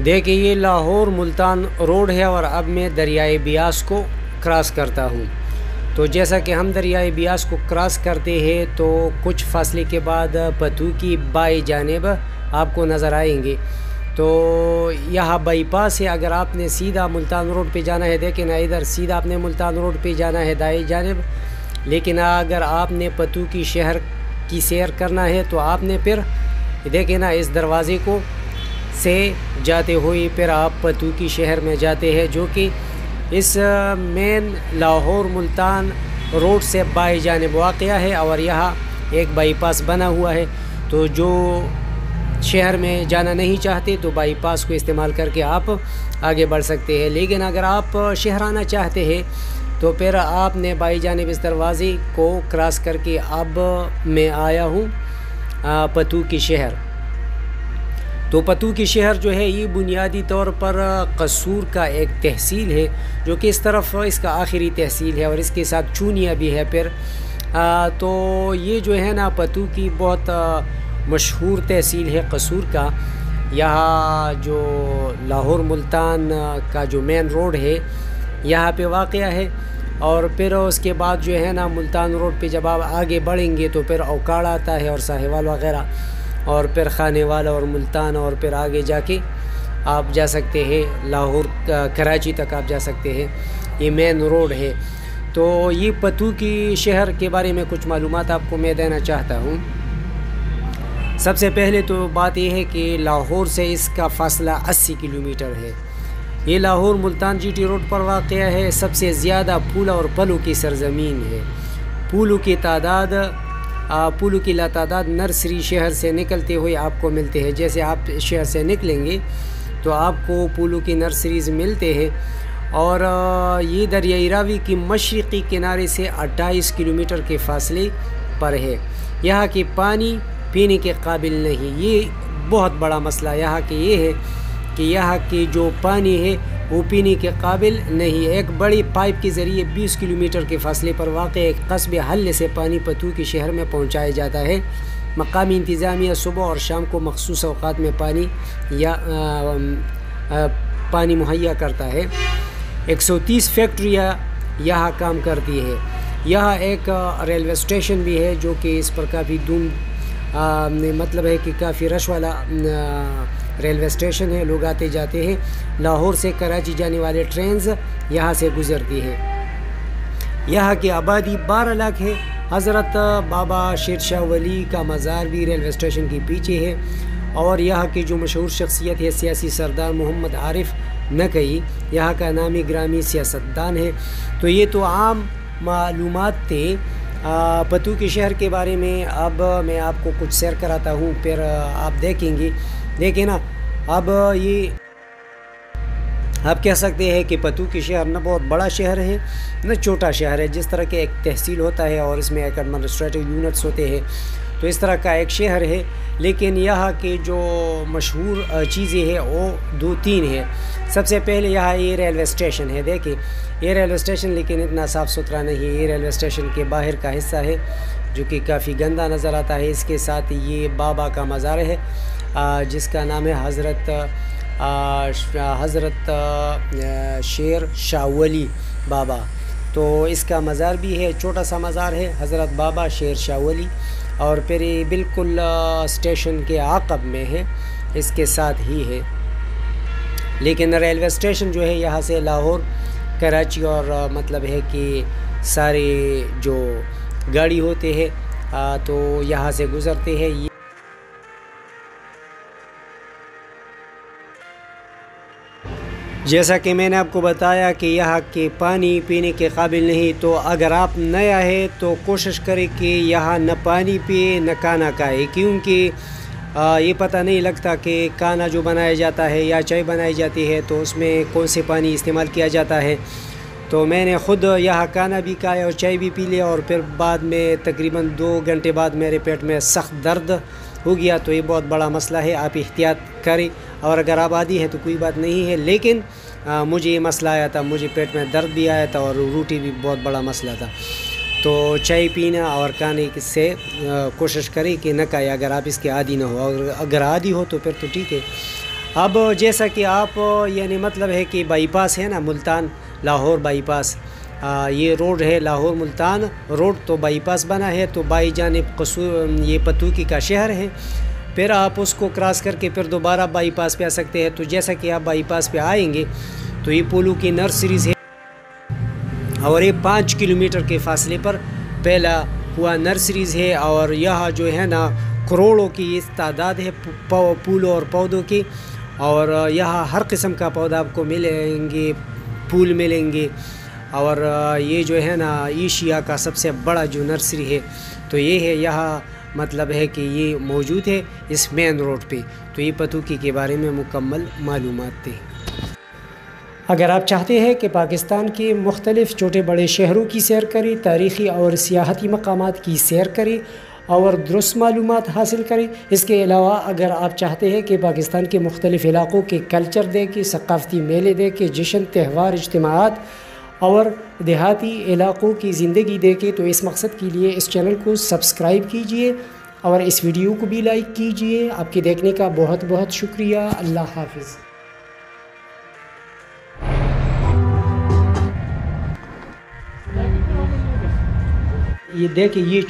देखिए, ये लाहौर मुल्तान रोड है और अब मैं दरियाए बियास को क्रॉस करता हूँ। तो जैसा कि हम दरियाए बियास को क्रॉस करते हैं तो कुछ फासले के बाद पतू की बाई जानब आपको नज़र आएँगे। तो यहाँ बाईपास है, अगर आपने सीधा मुल्तान रोड पे जाना है, देखें ना, इधर सीधा आपने मुल्तान रोड पे जाना है दाई जानब। लेकिन अगर आपने पतू की शहर की सैर करना है तो आपने फिर, देखें ना, इस दरवाज़े को से जाते हुए फिर आप पतू की शहर में जाते हैं, जो कि इस मेन लाहौर मुल्तान रोड से बाई जानब वाक़ है और यहाँ एक बाईपास बना हुआ है। तो जो शहर में जाना नहीं चाहते तो बाईपास को इस्तेमाल करके आप आगे बढ़ सकते हैं। लेकिन अगर आप शहर आना चाहते हैं तो फिर आपने बाई जानब इस दरवाज़े को क्रॉस करके अब मैं आया हूँ पतू की शहर। तो पतू की शहर जो है, ये बुनियादी तौर पर कसूर का एक तहसील है, जो कि इस तरफ़ इसका आखिरी तहसील है और इसके साथ चूनिया भी है फिर। तो ये जो है ना, पतू की बहुत मशहूर तहसील है कसूर का। यहाँ जो लाहौर मुल्तान का जो मेन रोड है, यहाँ पे वाक़ है और फिर उसके बाद जो है ना, मुल्तान रोड पे जब आप आगे बढ़ेंगे तो फिर अवकाड़ आता है और साहिवाल वगैरह। और फिर खाने वाला और मुल्तान और फिर आगे जाके आप जा सकते हैं, लाहौर कराची तक आप जा सकते हैं। ये मेन रोड है। तो ये पतू की शहर के बारे में कुछ मालूम आपको मैं देना चाहता हूँ। सबसे पहले तो बात यह है कि लाहौर से इसका फासला 80 किलोमीटर है। ये लाहौर मुल्तान जीटी रोड पर वाक़ है। सबसे ज़्यादा फूल और पलों की सरजमीन है। फूलों की तादाद पुलू की लातादाद नर्सरी शहर से निकलते हुए आपको मिलते हैं। जैसे आप शहर से निकलेंगे तो आपको पुलू की नर्सरीज़ मिलते हैं। और ये दरियाई रावी की मशरक़ी किनारे से 28 किलोमीटर के फासले पर है। यहाँ के पानी पीने के काबिल नहीं। ये बहुत बड़ा मसला यहाँ के ये है कि यहाँ के जो पानी है वो पीने के काबिल नहीं है। एक बड़ी पाइप के ज़रिए 20 किलोमीटर के फासले पर वाक़ एक कस्बे हल से पानी पतू के शहर में पहुँचाया जाता है। मकामी इंतज़ामिया सुबह और शाम को मखसूस अवकात में पानी या आ, आ, पानी मुहैया करता है। 130 फैक्ट्रियाँ यहाँ काम करती है। यहाँ एक रेलवे स्टेशन भी है जो कि इस पर काफ़ी धूम मतलब है कि काफ़ी रश वाला रेलवे स्टेशन है, लोग आते जाते हैं। लाहौर से कराची जाने वाले ट्रेन यहाँ से गुज़रती है। यहाँ की आबादी बारह लाख है। हज़रत बाबा शेर शाह वली का मज़ार भी रेलवे स्टेशन के पीछे है। और यहाँ की जो मशहूर शख्सियत है, सियासी सरदार मोहम्मद आरिफ नकई, यहाँ का नामी ग्रामी सियासतदान है। तो ये तो आम मालूम थे। पतू के शहर के बारे में अब मैं आपको कुछ शेयर कराता हूँ, फिर आप देखेंगे। देखिए ना अब ये आप कह सकते हैं कि पतू की शहर ना बहुत बड़ा शहर है, न छोटा शहर है, जिस तरह के एक तहसील होता है और इसमें एक एडमिनिस्ट्रेटिव यूनिट्स होते हैं तो इस तरह का एक शहर है। लेकिन यहाँ के जो मशहूर चीज़ें हैं, वो दो तीन है। सबसे पहले यहाँ ये रेलवे स्टेशन है, देखिए। ये रेलवे स्टेशन लेकिन इतना साफ़ सुथरा नहीं है, ये रेलवे स्टेशन के बाहर का हिस्सा है। जो कि काफ़ी गंदा नज़र आता है। इसके साथ ये बाबा का मज़ार है जिसका नाम है हज़रत हज़रत शेर शाहवली बाबा। तो इसका मज़ार भी है, छोटा सा मज़ार है, हज़रत बाबा शेर शाहवली। और फिर ये बिल्कुल स्टेशन के आकब में है, इसके साथ ही है। लेकिन रेलवे स्टेशन जो है, यहाँ से लाहौर, कराची और मतलब है कि सारे जो गाड़ी होते हैं तो यहाँ से गुज़रते हैं। ये जैसा कि मैंने आपको बताया कि यहाँ के पानी पीने के काबिल नहीं तो अगर आप नया है तो कोशिश करें कि यहाँ न पानी पिए, न खाना खाए, क्योंकि ये पता नहीं लगता कि खाना जो बनाया जाता है या चाय बनाई जाती है तो उसमें कौन से पानी इस्तेमाल किया जाता है। तो मैंने ख़ुद यहाँ खाना भी खाया और चाय भी पी लिया और फिर बाद में तकरीबन दो घंटे बाद मेरे पेट में सख्त दर्द हो गया। तो ये बहुत बड़ा मसला है आप एहतियात करें और अगर आबादी है तो कोई बात नहीं है लेकिन आ, मुझे ये मसला आया था मुझे पेट में दर्द भी आया था और रोटी भी बहुत बड़ा मसला था। तो चाय पीना और खाने से कोशिश करें कि न खाए अगर आप इसके आदि ना हो। और अगर आदि हो तो फिर तो ठीक है। अब जैसा कि आप यानी मतलब है कि बाईपास है ना मुल्तान लाहौर बाईपास। ये रोड है लाहौर मुल्तान रोड तो बाईपास बना है तो बाई जानब कसूर, ये पतूकी का शहर है। फिर आप उसको क्रॉस करके फिर दोबारा बाईपास पे आ सकते हैं। तो जैसा कि आप बाईपास पे आएँगे तो ये पोलू की नर्सरीज़ है। और ये पाँच किलोमीटर के फासले पर पहला हुआ नर्सरीज़ है, और यह जो है ना, करोड़ों की इस तादाद है फूलों और पौधों की। और यहाँ हर किस्म का पौधा आपको मिलेंगे। फूल मिलेंगे। और ये जो है ना, एशिया का सबसे बड़ा जो नर्सरी है तो ये है, यहाँ मतलब है कि ये मौजूद है इस मेन रोड पे। तो ये पतुकी के बारे में मुकम्मल मालूम थे अगर आप चाहते हैं कि पाकिस्तान के मुख्तलिफ़ छोटे बड़े शहरों की सैर करें, तारीख़ी और सियाहती मकाम की सैर करें और दुरुस्त मालूम हासिल करें। इसके अलावा अगर आप चाहते हैं कि पाकिस्तान के मुख्तलिफ़ इलाक़ों के कल्चर देखें सकाफ़ती मेले देखें जश्न, त्यौहार इज्तमात और देहाती इलाक़ों की ज़िंदगी देखें तो इस मकसद के लिए इस चैनल को सब्सक्राइब कीजिए और इस वीडियो को भी लाइक कीजिए। आपके देखने का बहुत बहुत शुक्रिया। अल्लाह हाफिज़। ये ये